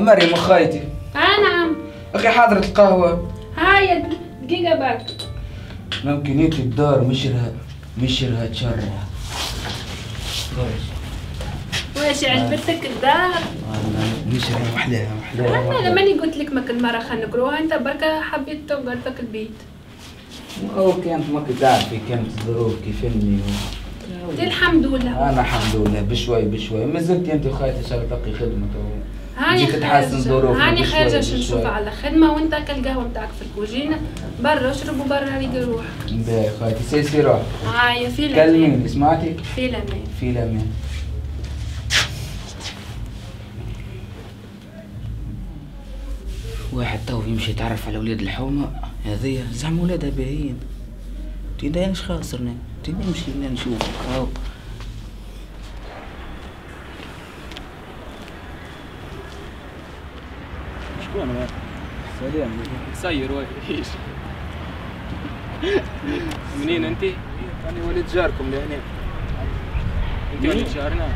مريم خايتي آه نعم. أخي حضرة القهوة. هاي دقيقة باك ممكن يجي الدار مشرها مشرها تشرها واش عجبتك الدار؟ مشرها محلاها محلاها أنا لما قلت لك ما كل مرة خلينا نقروها أنت بركة حبيت تقعد في البيت. هو كانت ما كنت تعرفي كانت الظروف كيف اني قلت الحمد لله أنا الحمد لله بشوي بشوي. ما زلت أنت خايفه إن شاء هاني تحسن خارجة ظروفك هاني بشوي خارجة بشوي. نشوف على خدمة وانت كالقهوة بتاعك في الكوجينة برا اشرب وبرا ريق روحك. باهي خايتي سي سي روح هاي في الامان كلميني سمعتي في الامان في الامان واحد تو يمشي يتعرف على ولاد الحومة هذيا زعما ولادها باهيين تيدا إيش خاسرنا تيدا نمشي نشوفك. هاو. شكون هذا؟ سلام ويش منين أنت؟ أنا ولد جاركم لهنا أنت ولد جارنا؟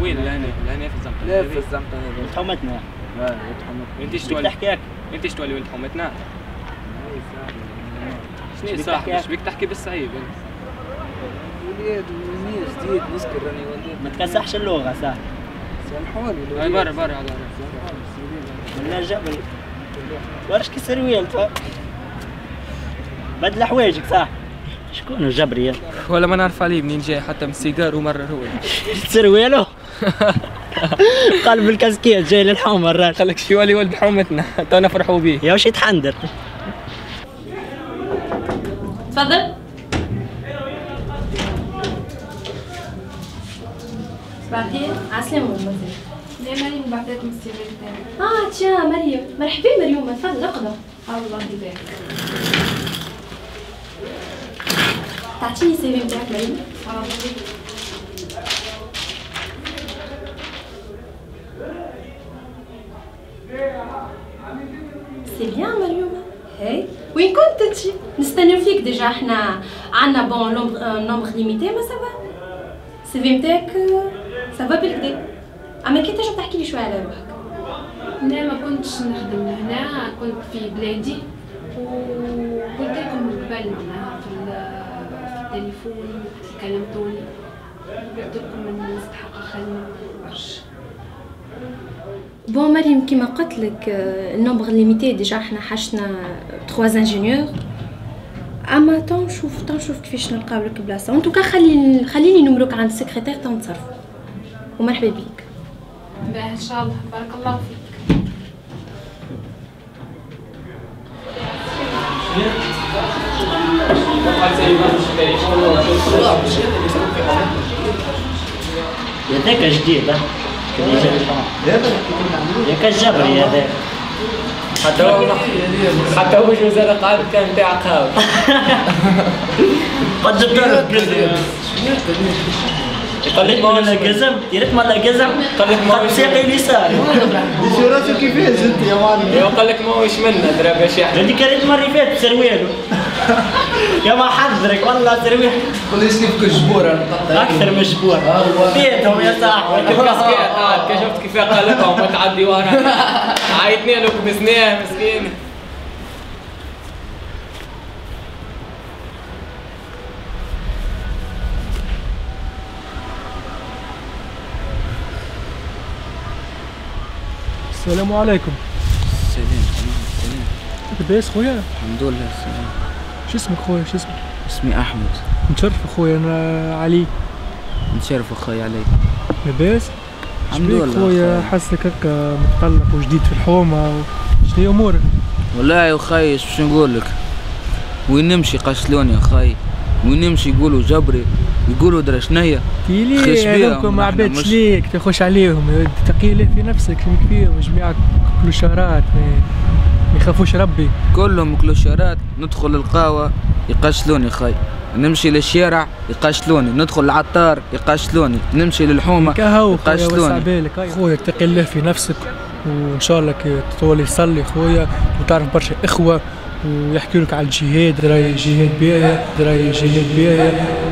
وين لهنا؟ لهنا في الزنقة لا في الزنقة هذا حومتنا لا يتحمل أنت إيش بدك تولي؟ تحكي هيك أنت إيش تولي ولد حومتنا؟ شنو صاحبي؟ تحكي؟ إيش بيك تحكي بالصعيب انت؟ ولاد ولاد جديد نذكر راني ولد ما تكسحش اللغة صح سامحوني برا برا هذا ولا جبل ورش كي سرويل انت؟ بدل حوايجك صح؟ شكون الجبري ولا ما نعرف عليه منين جاي حتى من السيجار ومرة هو. سرويله قلب الكاسكيت جاي للحومة الراجل خليك شي ولي ولد حومتنا تو نفرحوا بيه. يا وش يتحندر؟ تفضل. صباح الخير عسلامة مدمزيل لا مريم بعثت من ال CV بتاعي آه تيا مريم مرحبا مريومة تفضل أقدر الله يبارك. تعطيني ال CV بتاعك مريم. آه c'est bien مريومة هاي وين كنت انتي؟ نستناو فيك déjà إحنا عندنا bon nombre limité mais ça va ال CV نتاعك ça va بالكدا أما كي تنجم تحكي لي شوية على روحك. لا ما كنتش نخدم هنا كنت في بلادي وقلت لكم من قبل معناها في, في التليفون كلمتوني قلت لكم اني نستحق خدمه برشا. bon مريم كيما قلت لك ال nombre limité déjà إحنا حشنا 3 انجينيور اما تنشوف تنشوف كيفاش نلقاو لك بلاصة. وانتو كان خلي خليني نمرك عند السكرتير تنتصرف ومرحبا بيك باه إن شاء الله. بارك الله فيك. هذاك جديد. ياك الجبري هذاك حتى هو حتى هو شو زاد قاعد كان بتاع قهوة قد الضرب قال لك قزم يا ريت ما لا قزم قال لك ما قد ساقي اليسار شورته كيفاش انت يا معلم أيوه قال لك ما هوش منا درا باش يحكي هذيك ريت مرة فاتت سرويله يا ما حذرك والله سرويل. قوليش كيف الجبور أكثر من جبور بيتهم يا صاحبي. كيف كاسكيت عاد كي شفت كيف قلبهم وتعدي ورا عيطني له بسناه مسكين. السلام عليكم. سلام سلام سلام. لاباس خويا؟ الحمد لله سلام. شو اسمك خويا؟ شو اسمك؟ اسمي أحمد. نتشرف خويا أنا علي. نتشرف أخوي عليك لاباس الحمد لله خويا. حاسك هكا متقلق وجديد في الحومة و... شنو هي أمورك؟ والله يا خاي باش نقول لك وين نمشي؟ قشلوني يا خاي وين نمشي يقولوا جبري يقولوا درا شنيا؟ خش تيلي بيهم، هذوكم ما إحنا عبادش مش- ليك تخش عليهم. تقيل في نفسك شنو فيهم جميع كلوشارات ما يخافوش ربي. كلهم كلوشارات ندخل القهوة يقشلوني خاي نمشي للشارع يقشلوني. ندخل العطار يقشلوني. نمشي للحومة يقشلوني. خويا اتقي الله في نفسك وإن شاء الله كي تولي تصلي خويا وتعرف برشا إخوة. ويحكوا لك على الجهاد راي جهاد بيها راي جهاد بيها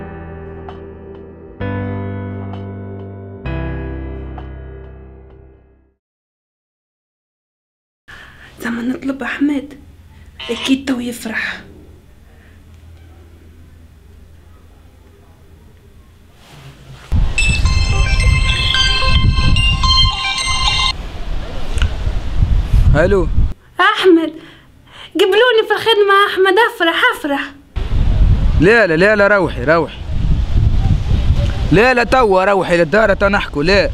أحمد أكيد تو يفرح. ألو. أحمد. قبلوني في الخدمة أحمد أفرح أفرح. لا لا لا لا روحي روحي. لا لا توا روحي للدار تنحكوا لا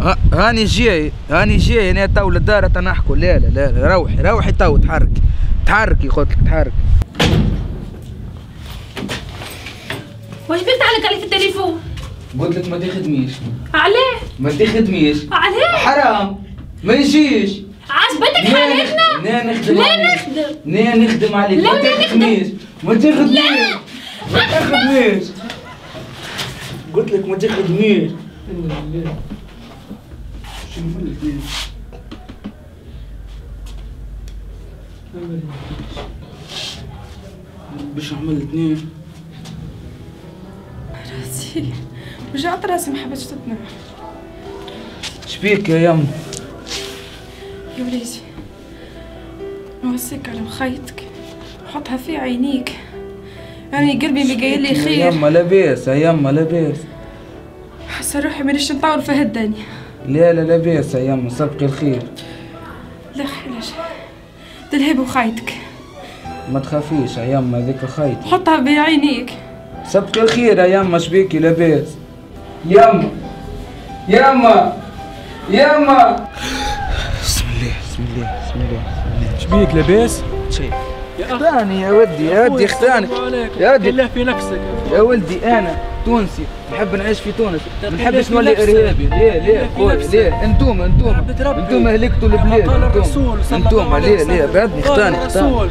ها- هاني جاي هاني جاي أنا تو للدار تنحكوا. لا لا لا روحي روحي تو تحركي تحركي قلت لك تحركي. واش بيك تعلق علي في التليفون؟ قلت لك ما تخدميش. عليه؟ ما تخدميش. عليه؟ حرام. ما يجيش. عجبتك حالتنا لا نخدم لا. نخدم. لا نخدم عليك. لا ما. تخدميش. ما تخدميش. ما تخدميش. قلت لك ما تخدميش. باش نعمل الاثنين راسي. وجعت راسي ما حبيتش تتنام شبيك يا يم. يا وليدي. نوصيك على مخيطك. حطها في عينيك. يعني قلبي قايل لي يا خير. يما لاباس يا يما لاباس. حاسه روحي مانيش نطول في هالدنيا. لا لا لاباس يا يما سبقي الخير. لا خلاش تلهب وخيطك ما تخافيش يا يما ذيك خيتي حطها بعينيك سبقي الخير يا يما شبيكي لاباس؟ يما يما يما. بسم الله بسم الله بسم الله شبيك لاباس شيء اختاني يا ودي يا ودي اختاني. يا ودي الله في نفسك. يا ولدي أنا تونسي. نحب نعيش في تونس. ما نحبش نولي. ارهابي ليه ليه خويا. ليه؟ أنتم أنتم عبد ربي. أنتم هلكتوا البلاد. أنتم أنتم عليه ليه. ليه؟ بعدني اختاني. اختاني.